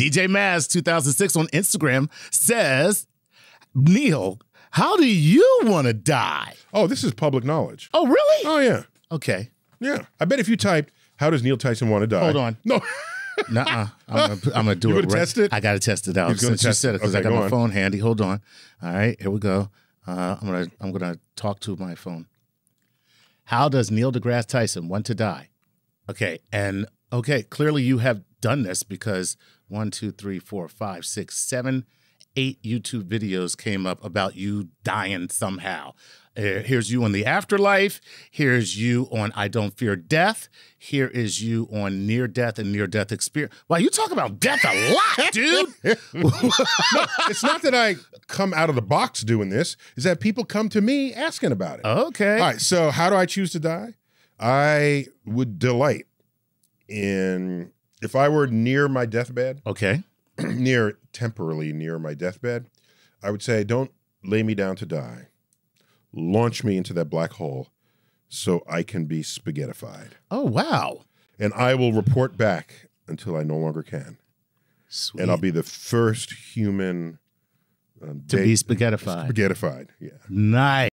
DJ Maz 2006 on Instagram says, Neil, how do you want to die? Oh, this is public knowledge. Oh, really? Oh yeah, Okay. yeah. I bet if you typed, "How does Neil Tyson want to die?" Hold on. No. Nuh-uh. I'm gonna, I'm do You it. gonna test it? I gotta test it out since you said it. because Okay, I got go my on. phone handy. Hold on. All right, here we go. Uh, I'm gonna I'm gonna talk to my phone. How does Neil deGrasse Tyson want to die? Okay, and okay, clearly you have done this because one, two, three, four, five, six, seven, eight YouTube videos came up about you dying somehow. Uh, here's you on the afterlife. Here's you on I Don't Fear Death. Here is you on near death and near death experience. Wow, you talk about death a lot, dude. it's not that I come out of the box doing this. Is that people come to me asking about it. okay. All right. So how do I choose to die? I would delight in if I were near my deathbed, Okay. near temporarily near my deathbed, I would say, don't lay me down to die. Launch me into that black hole so I can be spaghettified. Oh wow. And I will report back until I no longer can. Sweet. And I'll be the first human um, to be spaghettified. spaghettified. Yeah. Nice.